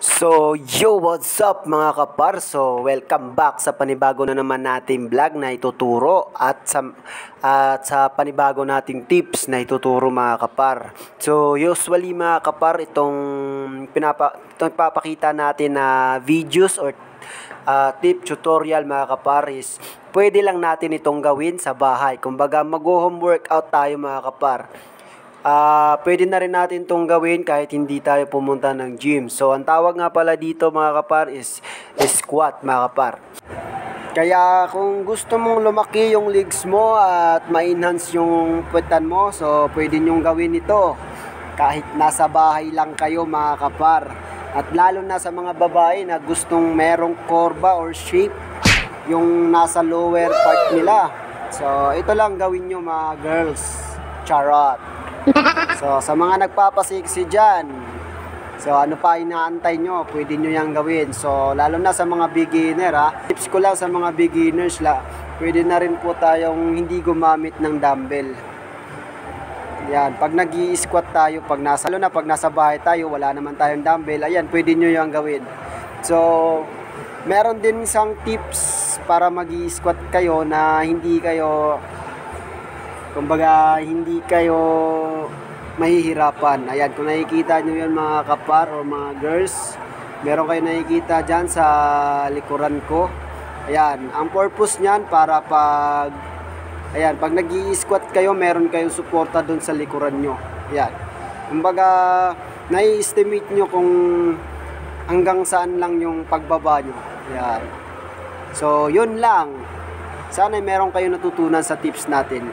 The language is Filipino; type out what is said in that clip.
So, yo, what's up mga kapar? So, welcome back sa panibago na naman nating vlog na ituturo at sa, at sa panibago nating tips na ituturo mga kapar. So, usually mga kapar, itong, pinapa, itong papakita natin na videos or uh, tip tutorial mga kapar is pwede lang natin itong gawin sa bahay. Kumbaga, mag-home workout tayo mga kapar uh, pwede na rin natin itong gawin kahit hindi tayo pumunta ng gym. So, ang tawag nga pala dito mga kapar is, is squat mga kapar. Kaya kung gusto mong lumaki yung legs mo at ma-enhance yung puwetan mo, so pwede nyong gawin ito kahit nasa bahay lang kayo mga kapar. At lalo na sa mga babae na gustong merong korba or shape yung nasa lower part nila. So ito lang gawin nyo mga girls. Charot. So, sa mga nagpapasiksi dyan, so ano pa inaantay nyo, pwede nyo yung gawin. So, lalo na sa mga beginner ha, tips ko lang sa mga beginners la, pwede na rin po tayong hindi gumamit ng dumbbell. Yan, pag nag squat tayo, pag nasa, lalo na pag nasa bahay tayo, wala naman tayong dumbbell, ayan, pwede nyo yung gawin. So, meron din isang tips para mag squat kayo na hindi kayo kumbaga hindi kayo mahihirapan. Ayan, kung nakikita nyo yan mga kapar o mga girls, meron kayo nakikita dyan sa likuran ko. Ayan, ang purpose niyan para pag Ayan, pag nag squat kayo, meron kayong suporta doon sa likuran nyo. Ayan. Kumbaga, nai-estimate nyo kung hanggang saan lang yung pagbaba nyo. Ayan. So, yun lang. Sana meron kayo natutunan sa tips natin.